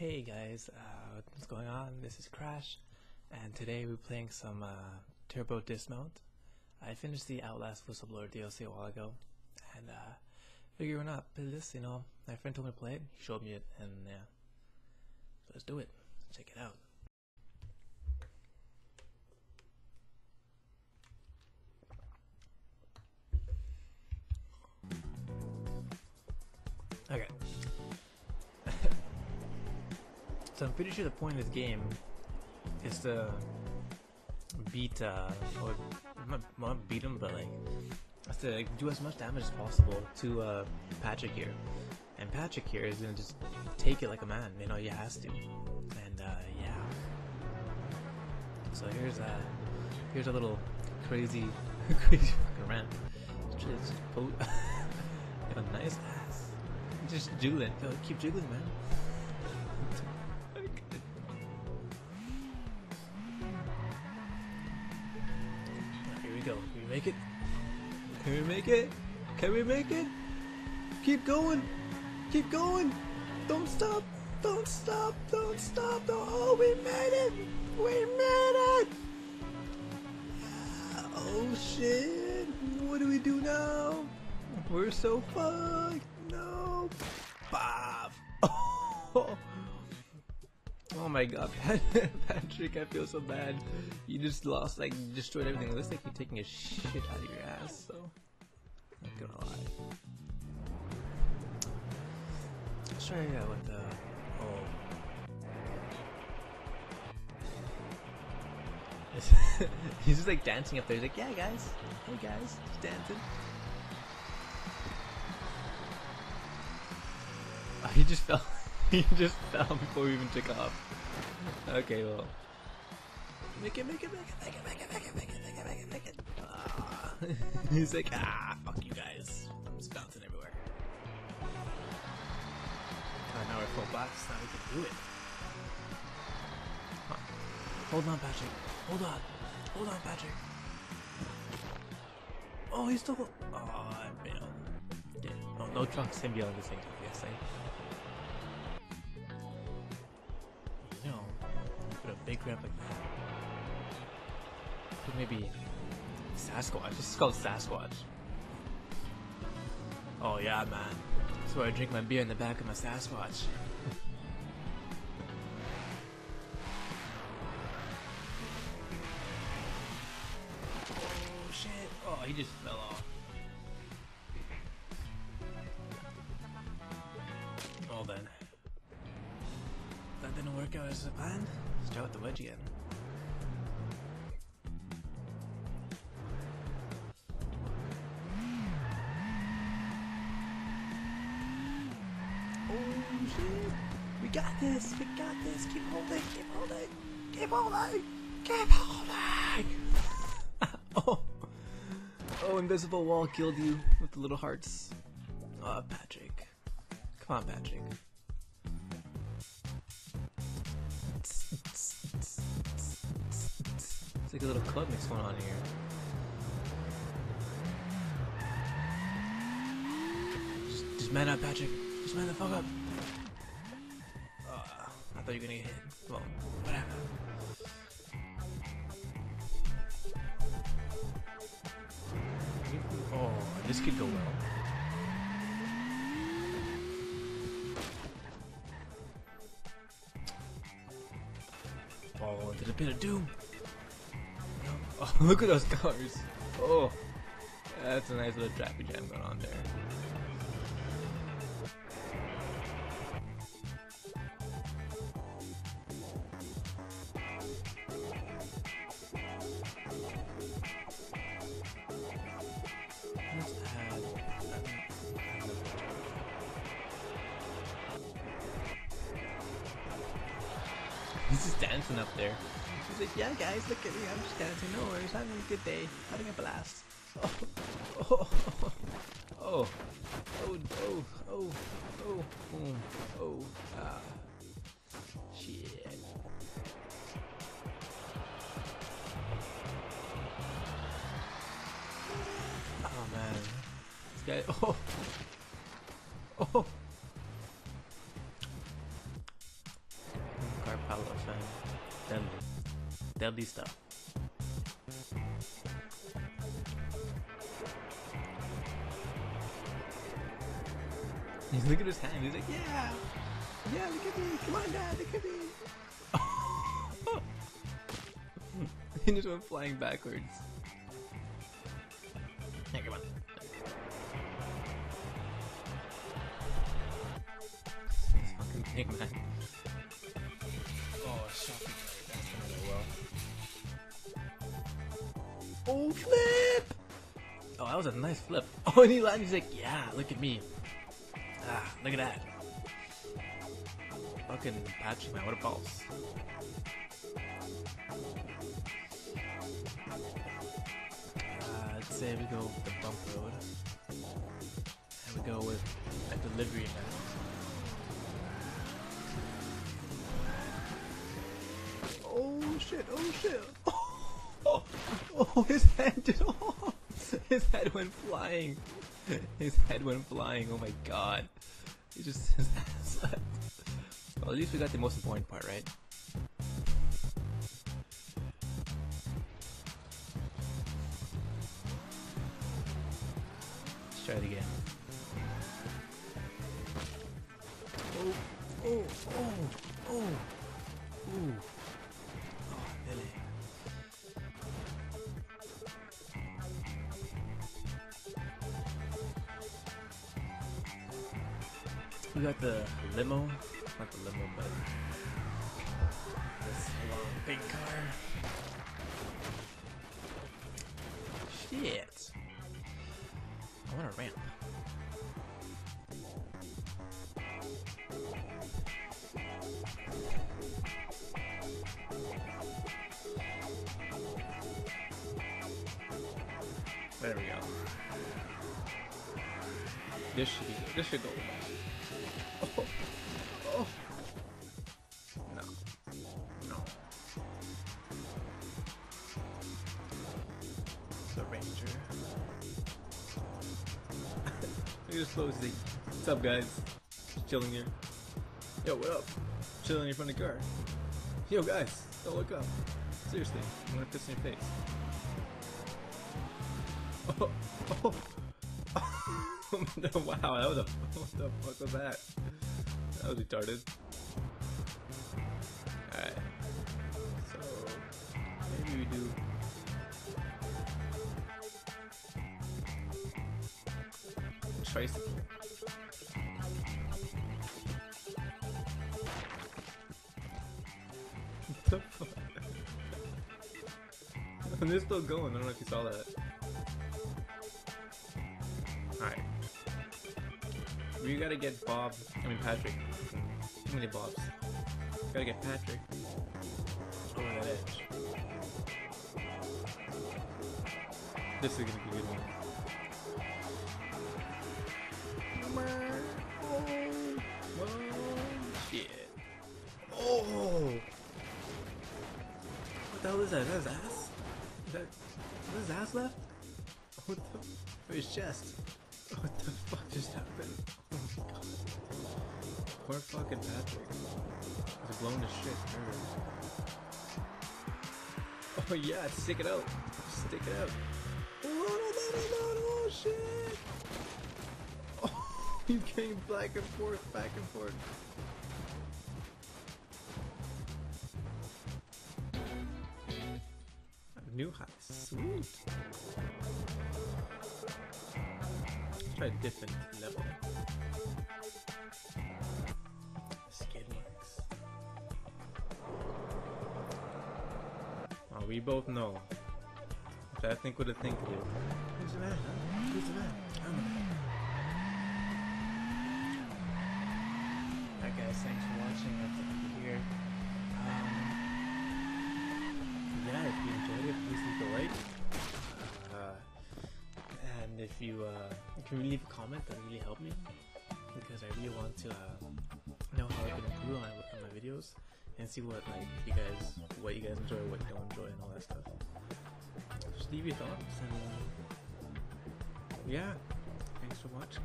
Hey guys, uh, what's going on? This is Crash, and today we're playing some uh, Turbo Dismount. I finished the Outlast Whistleblower DLC a while ago, and uh, figure why not play this, you know. My friend told me to play it, he showed me it, and yeah. So let's do it. Check it out. Okay. So I'm pretty sure the point of this game is to beat, uh, or not, not beat him, but like, to do as much damage as possible to uh, Patrick here. And Patrick here is gonna just take it like a man, you know, he has to. And uh, yeah. So here's a here's a little crazy, crazy fucking rant. Just got a nice ass. Just jiggling. Keep jiggling, man. Make it? Can we make it? Keep going. Keep going. Don't stop. Don't stop. Don't stop. Oh, we made it. We made it. Oh shit. What do we do now? We're so fucked. No. Bob. Oh. Oh my god, Patrick, I feel so bad. You just lost, like, destroyed everything. It looks like you're taking a shit out of your ass, so. Gonna lie. Let's try uh, with the. Oh. He's just like dancing up there. He's like, yeah, guys. Hey, guys. Just dancing. Oh, he just fell. he just fell before we even took off. Okay, well. Make it, make it, make it, make it, make it, make it, make it, make it, make it, make it. Ah. He's like, ah, fuck you guys. I'm just bouncing everywhere. Alright, now we're full blast. Now we can do it. On. Hold on, Patrick. Hold on. Hold on, Patrick. Oh, he's still. Oh, I failed. Yeah. No, no trunks can be on the same time, yes, I. You know, put a big ramp like that. Put maybe Sasquatch. This is called Sasquatch. Oh yeah, man. That's where I drink my beer in the back of my Sasquatch. oh shit! Oh, he just fell off. Well then. That didn't work out as planned. Let's try with the wedge again. We got this! We got this! Keep holding! Keep holding! Keep holding! Keep holding! oh! Oh, invisible wall killed you with the little hearts. Oh, Patrick. Come on, Patrick. It's like a little club mix going on here. Just, just man up, Patrick. Just man the fuck up. Thought you were gonna get hit. Well, whatever. Oh, this could go well. Oh, into the pit of doom. Oh, look at those cars. Oh, that's a nice little traffic jam going on there. Dancing up there. He's like, yeah, guys, look at me. I'm just dancing. No worries. Having a good day. Having a blast. Oh, oh, oh, oh, oh, oh, oh, oh, ah, shit. Oh man, this guy. Oh. Palos, man. Deadly. Deadly stuff. He's look at his hand. He's like, yeah, yeah, look at me. Come on, dad, look at me. he just went flying backwards. Yeah, come on. This fucking thing, man. Oh, flip! Oh, that was a nice flip. Oh, and he landed. He's like, yeah, look at me. Ah, look at that. Fucking Patrick, man, what a boss. Uh, I'd say we go with the bump road. And we go with a delivery man. Oh shit, oh shit. Oh, oh, his head did oh, his head went flying. His head went flying, oh my god. He just his. Well at least we got the most important part, right? Let's try it again. Oh, oh, oh, oh, ooh. We got the limo, not the limo, but this long big car. Shit. I want a ramp. There we go. This should be this should go. Slow Z. What's up guys? Just chilling here. Yo, what up? Chilling in front of the car. Yo guys, don't look up. Seriously, I'm gonna piss in your face. Oh, oh. wow, that was a what the fuck was that? That was retarded. What and they're still going, I don't know if you saw that. Alright. We gotta get Bob, I mean Patrick. Too many Bobs. Gotta get Patrick over that edge. This is gonna be a good one. Is that? Is that his ass? Is that, is his ass left? What the? Or his chest? What the fuck just happened? Oh my god. Poor fucking Patrick. He's blown to shit. Oh yeah, stick it out. Stick it out. Oh, oh shit! Oh, he's getting back and forth, back and forth. New high. Sweet. Let's try a different level. Skid marks. Oh, we both know. Which I think what a thing to. Who's the man? Huh? Who's the man? I'm the man. Alright guys, thanks for watching. That's it here. Um, yeah, if you enjoyed it, please leave a like. Uh, and if you uh, can leave a comment, that really help me because I really want to uh, know how I can improve on my, videos and see what like you guys, what you guys enjoy, what you don't enjoy, and all that stuff. Just leave your thoughts and yeah, thanks for watching.